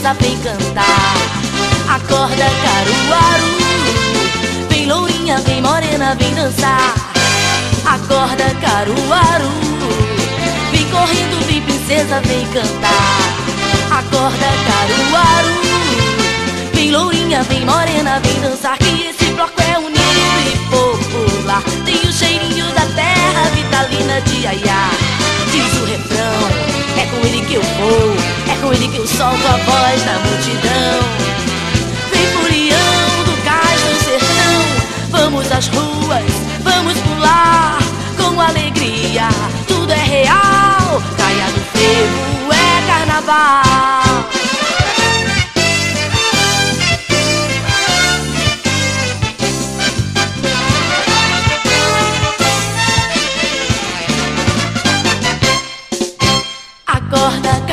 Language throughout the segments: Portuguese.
vem cantar. Acorda, Caruaru. Vem lourinha, vem morena, vem dançar. Acorda, Caruaru. Vem correndo, vem princesa, vem cantar. Acorda, Caruaru. Vem lourinha, vem morena, vem dançar. Que esse bloco é unido e popular. Tem o cheirinho da terra, vitalina de aiá. Diz o refrão, é com ele que eu vou. Ele que eu solto a voz da multidão. Vem furião do cais do sertão. Vamos às ruas, vamos pular com alegria. Tudo é real, caia do é carnaval.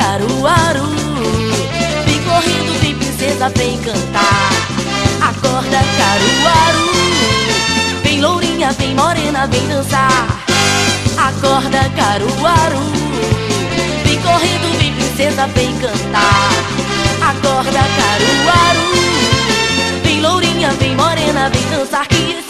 Caruaru. Vem correndo, vem princesa, vem cantar. Acorda, Caruaru. Vem lourinha, vem morena, vem dançar. Acorda, Caruaru. Vem correndo, vem princesa, vem cantar. Acorda, Caruaru. Vem lourinha, vem morena, vem dançar. Que esse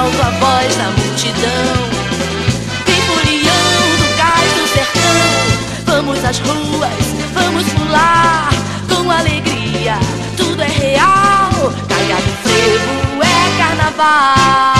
solto a voz da multidão. Vem do cais do sertão. Vamos às ruas, vamos pular. Com alegria, tudo é real. Caia do frevo, é carnaval